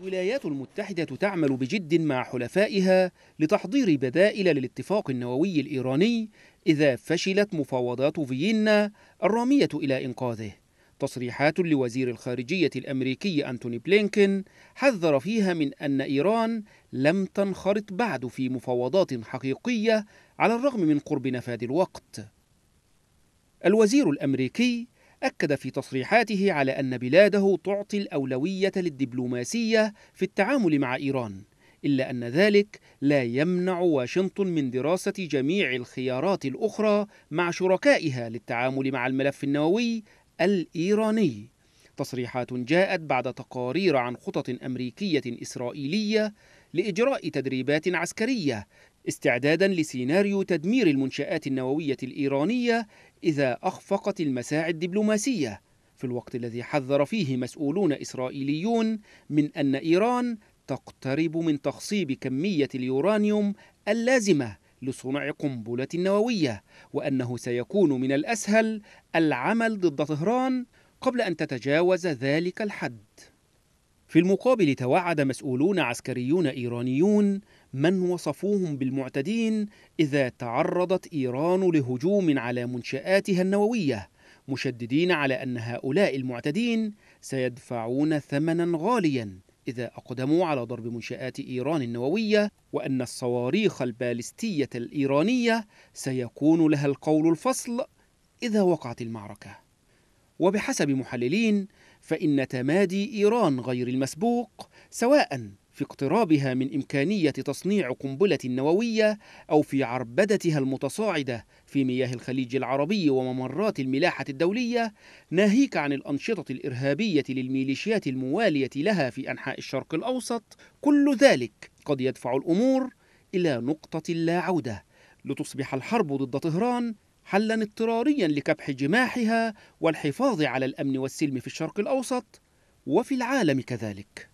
الولايات المتحدة تعمل بجد مع حلفائها لتحضير بدائل للاتفاق النووي الإيراني إذا فشلت مفاوضات فيينا الرامية إلى إنقاذه. تصريحات لوزير الخارجية الأمريكي أنتوني بلينكين حذر فيها من أن إيران لم تنخرط بعد في مفاوضات حقيقية على الرغم من قرب نفاذ الوقت. الوزير الأمريكي أكد في تصريحاته على أن بلاده تعطي الأولوية للدبلوماسية في التعامل مع إيران، إلا أن ذلك لا يمنع واشنطن من دراسة جميع الخيارات الأخرى مع شركائها للتعامل مع الملف النووي الإيراني. تصريحات جاءت بعد تقارير عن خطط أمريكية إسرائيلية لإجراء تدريبات عسكرية استعدادا لسيناريو تدمير المنشآت النووية الإيرانية إذا أخفقت المساعي الدبلوماسية. في الوقت الذي حذر فيه مسؤولون إسرائيليون من أن إيران تقترب من تخصيب كمية اليورانيوم اللازمة لصنع قنبلة نووية وأنه سيكون من الأسهل العمل ضد طهران قبل أن تتجاوز ذلك الحد. في المقابل توعد مسؤولون عسكريون إيرانيون من وصفوهم بالمعتدين إذا تعرضت إيران لهجوم على منشآتها النووية مشددين على أن هؤلاء المعتدين سيدفعون ثمنا غاليا إذا أقدموا على ضرب منشآت إيران النووية وأن الصواريخ البالستية الإيرانية سيكون لها القول الفصل إذا وقعت المعركة. وبحسب محللين فإن تمادي إيران غير المسبوق سواء في اقترابها من إمكانية تصنيع قنبلة نووية أو في عربدتها المتصاعدة في مياه الخليج العربي وممرات الملاحة الدولية ناهيك عن الأنشطة الإرهابية للميليشيات الموالية لها في أنحاء الشرق الأوسط كل ذلك قد يدفع الأمور إلى نقطة لا عودة لتصبح الحرب ضد طهران حلا اضطراريا لكبح جماحها والحفاظ على الأمن والسلم في الشرق الأوسط وفي العالم كذلك.